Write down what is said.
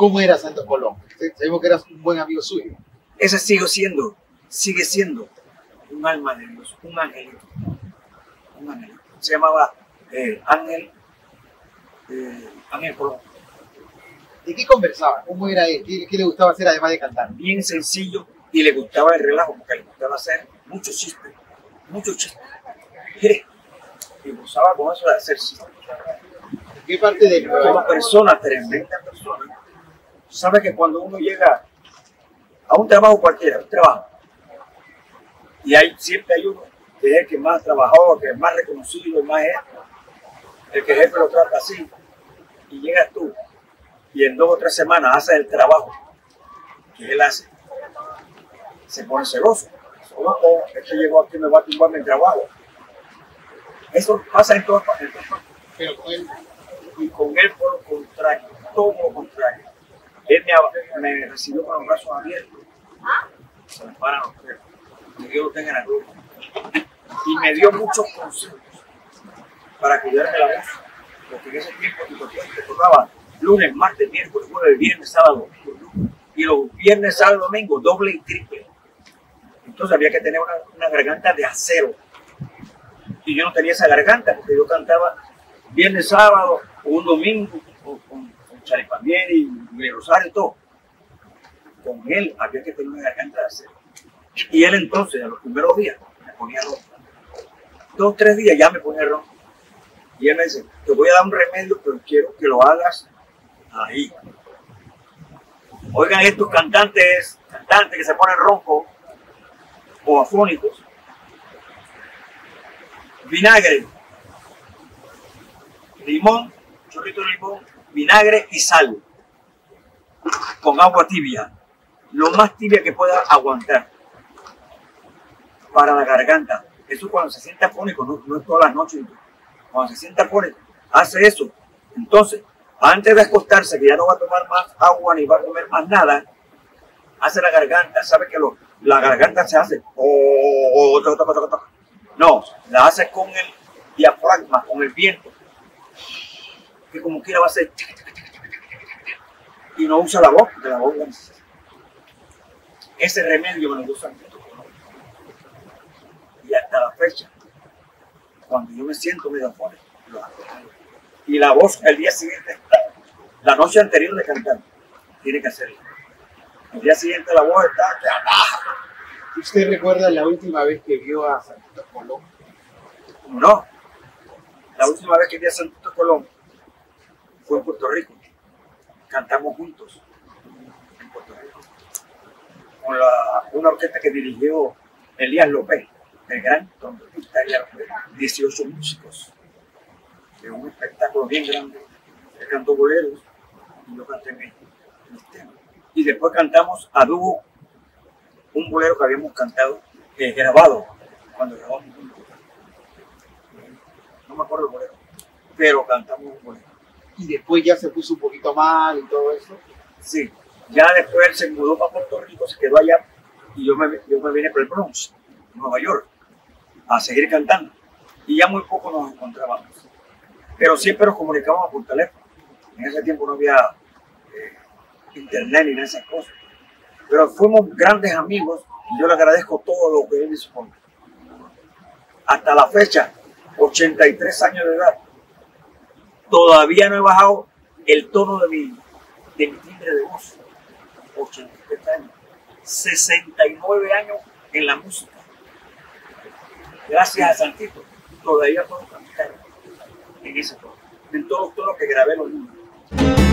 ¿Cómo era Santo Colón? Sabemos que eras un buen amigo suyo. Ese sigue siendo, sigue siendo un alma de Dios, un angelito. Un angelito. Se llamaba eh, Ángel, eh, Ángel Colón. ¿De qué conversaba? ¿Cómo era él? ¿Qué, qué le gustaba hacer además de cantar? Bien sencillo y le gustaba el relajo porque le gustaba hacer muchos chistes, muchos chistes. Y gozaba con eso de hacer chistes. ¿Qué parte de Como persona, tremenda persona. Sabe que cuando uno llega a un trabajo cualquiera, un trabajo, y hay, siempre hay uno que es el que más trabajó, que es más reconocido, el más esto, el que el jefe lo trata así, y llegas tú, y en dos o tres semanas haces el trabajo que él hace, se pone celoso. Oh, oh, llegó aquí me va a tumbar mi trabajo. Eso pasa en todas partes. Pero con él, Y con él por lo contrario, todo lo contrario. Él me, me recibió con los brazos abiertos. Se me paran los pelos. Que Dios lo tenga en la gloria. Y me dio muchos consejos para cuidarme la voz. Porque en ese tiempo te tocaba lunes, martes, miércoles, jueves, viernes, sábado. Y los viernes, sábado, domingo, doble y triple. Entonces había que tener una, una garganta de acero. Y yo no tenía esa garganta porque yo cantaba viernes, sábado, o un domingo, Charipamier y, Rosario todo. Con él había que tener una garganta de acero. Y él entonces, a los primeros días, me ponía ronco. Dos, tres días ya me ponía ronco. Y él me dice, te voy a dar un remedio, pero quiero que lo hagas ahí. Oigan estos cantantes, cantantes que se ponen roncos o afónicos. Vinagre, limón, chorrito de limón, vinagre y sal. Con agua tibia. Lo más tibia que pueda aguantar. Para la garganta. Eso cuando se siente afónico, no, no es todas las noches. Cuando se siente afónico, hace eso. Entonces, antes de acostarse, que ya no va a tomar más agua ni va a comer más nada, hace la garganta. ¿Sabe que lo, la garganta se hace? Oh, oh, toca. No, la hace con el diafragma, con el viento. Como quiera va a ser. Y no usa la voz, porque la voz. Ese remedio me lo usan Y hasta la fecha, cuando yo me siento medio afuera. Y la voz el día siguiente, la noche anterior de cantar, tiene que hacerlo. El día siguiente la voz está que abajo. ¿Usted recuerda la última vez que vio a Santo Colón? ¿Cómo no? La última vez que vi a Santo Colón fue en Puerto Rico. Cantamos juntos en Puerto Rico. Con una orquesta que dirigió Elías López, el gran trompetista Elías López, 18 músicos. De un espectáculo bien grande. Él cantó boleros y yo canté mis, mis temas. Y después cantamos a dúo un bolero que habíamos cantado, eh, grabado, cuando grabamos juntos. No me acuerdo el bolero, pero cantamos un bolero. Y después ya se puso un poquito mal y todo eso. Sí, ya después se mudó para Puerto Rico, se quedó allá y yo me, yo me vine por el Bronx, Nueva York, a seguir cantando. Y ya muy poco nos encontrábamos. Pero siempre nos comunicábamos por teléfono. En ese tiempo no había eh, internet ni esas cosas. Pero fuimos grandes amigos y yo le agradezco todo lo que él hizo conmigo. Hasta la fecha, 83 años de edad, todavía no he bajado el tono de mi, de mi timbre de voz. 83 años. 69 años en la música. Gracias a Santito, todavía puedo cantar en ese tono. En todos los tonos que grabé los niños.